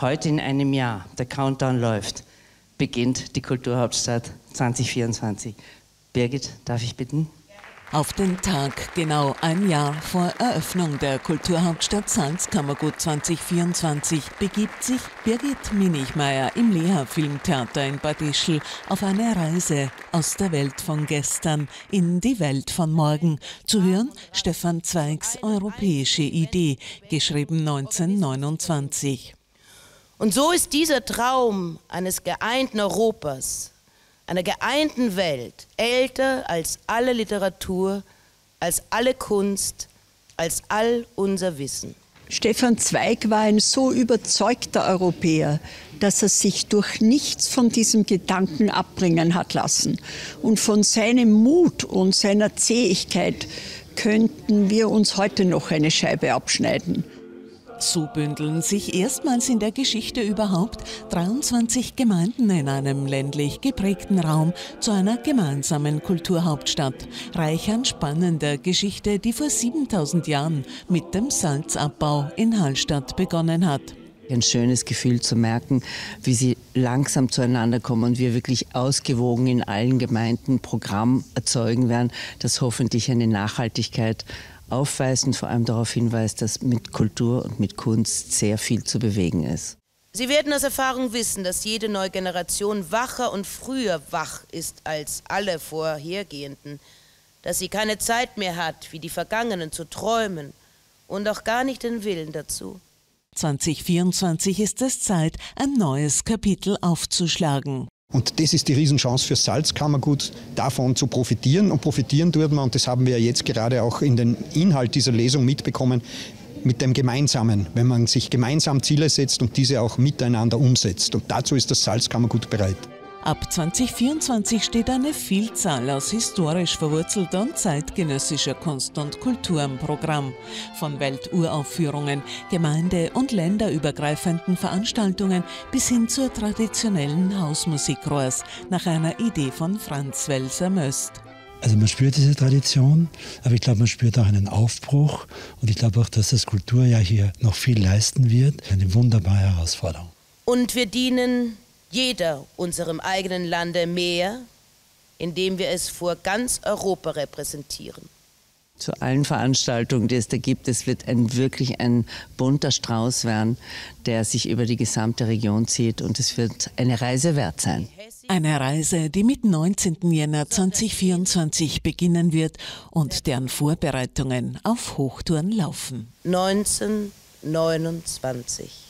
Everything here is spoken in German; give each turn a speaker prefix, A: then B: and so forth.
A: Heute in einem Jahr, der Countdown läuft, beginnt die Kulturhauptstadt 2024. Birgit, darf ich bitten?
B: Auf den Tag genau ein Jahr vor Eröffnung der Kulturhauptstadt Salzkammergut 2024 begibt sich Birgit Minichmeier im Leha Filmtheater in Bad Ischl auf eine Reise aus der Welt von gestern in die Welt von morgen. Zu hören Stefan Zweigs Europäische Idee, geschrieben 1929.
C: Und so ist dieser Traum eines geeinten Europas einer geeinten Welt, älter als alle Literatur, als alle Kunst, als all unser Wissen.
D: Stefan Zweig war ein so überzeugter Europäer, dass er sich durch nichts von diesem Gedanken abbringen hat lassen. Und von seinem Mut und seiner Zähigkeit könnten wir uns heute noch eine Scheibe abschneiden.
B: So bündeln sich erstmals in der Geschichte überhaupt 23 Gemeinden in einem ländlich geprägten Raum zu einer gemeinsamen Kulturhauptstadt, reich an spannender Geschichte, die vor 7000 Jahren mit dem Salzabbau in Hallstatt begonnen hat.
A: Ein schönes Gefühl zu merken, wie sie langsam zueinander kommen und wir wirklich ausgewogen in allen Gemeinden Programm erzeugen werden, das hoffentlich eine Nachhaltigkeit aufweist und vor allem darauf hinweist, dass mit Kultur und mit Kunst sehr viel zu bewegen ist.
C: Sie werden aus Erfahrung wissen, dass jede neue Generation wacher und früher wach ist als alle vorhergehenden, dass sie keine Zeit mehr hat, wie die Vergangenen zu träumen und auch gar nicht den Willen dazu.
B: 2024 ist es Zeit, ein neues Kapitel aufzuschlagen.
E: Und das ist die Riesenchance für Salzkammergut, davon zu profitieren. Und profitieren tut man, und das haben wir jetzt gerade auch in den Inhalt dieser Lesung mitbekommen, mit dem Gemeinsamen, wenn man sich gemeinsam Ziele setzt und diese auch miteinander umsetzt. Und dazu ist das Salzkammergut bereit.
B: Ab 2024 steht eine Vielzahl aus historisch verwurzelter und zeitgenössischer Kunst und Kultur im Programm. Von Welturaufführungen, gemeinde- und länderübergreifenden Veranstaltungen bis hin zur traditionellen Hausmusikrohrs nach einer Idee von Franz Welser Möst.
F: Also man spürt diese Tradition, aber ich glaube, man spürt auch einen Aufbruch und ich glaube auch, dass das Kultur ja hier noch viel leisten wird. Eine wunderbare Herausforderung.
C: Und wir dienen jeder unserem eigenen Lande mehr, indem wir es vor ganz Europa repräsentieren.
A: Zu allen Veranstaltungen, die es da gibt, es wird ein wirklich ein bunter Strauß werden, der sich über die gesamte Region zieht und es wird eine Reise wert sein.
B: Eine Reise, die mit 19. Jänner 2024 beginnen wird und deren Vorbereitungen auf Hochtouren laufen.
C: 1929